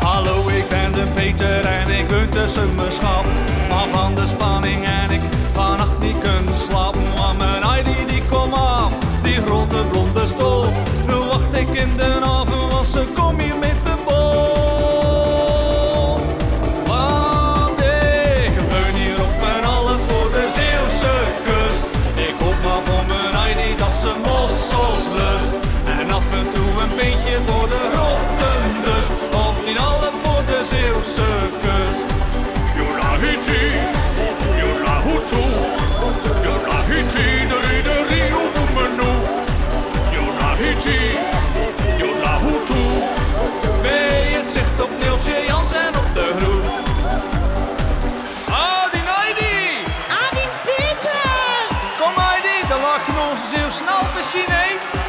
Hallo, ik ben de Peter en ik woon tussen mijn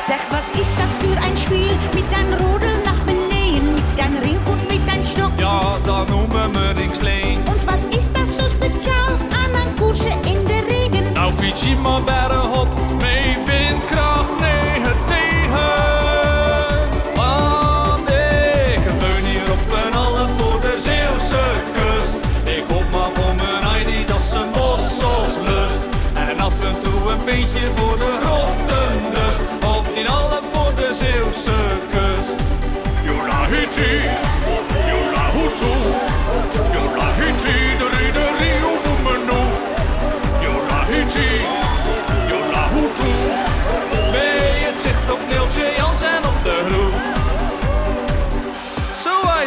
Sag, was ist das für ein Spiel? Mit dein Rodel nach beneden, mit dein Ring und mit dein Stock. Ja, dan noemen Je maar bergop, mee windkracht 9 tegen. Want ik woon hier op een half voor de Zeeuwse kust. Ik hoop maar voor mijn Heidi dat ze mossels lust. En af en toe een beetje voor de rottendust. Op die half voor de Zeeuwse kust. jola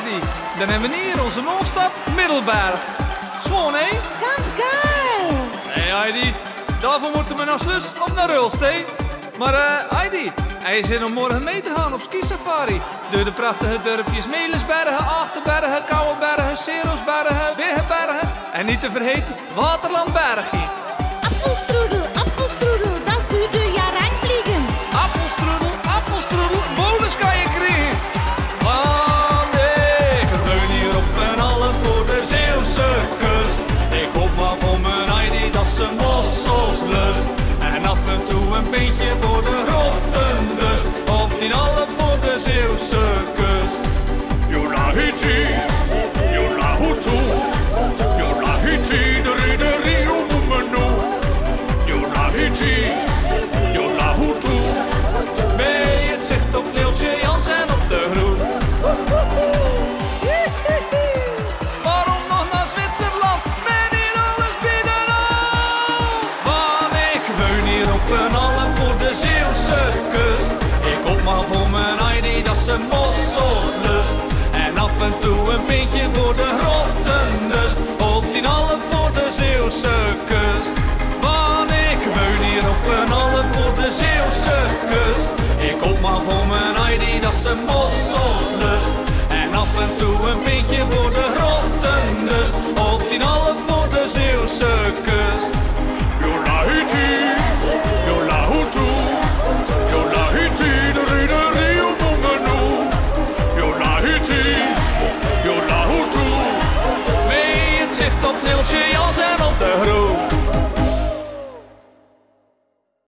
Heidi, dan hebben we hier onze hoofdstad Middelberg. Schoon hé? Ganz geil! Nee Heidi, daarvoor moeten we naar Slus of naar Rulstee. Maar eh Heidi, hij zin om morgen mee te gaan op skisafari. Door de prachtige dorpjes Melisbergen, Achterbergen, Kouwenbergen, Serosbergen, Wiggenbergen. En niet te vergeten Waterlandbergje. Mossels lust. En af en toe 需要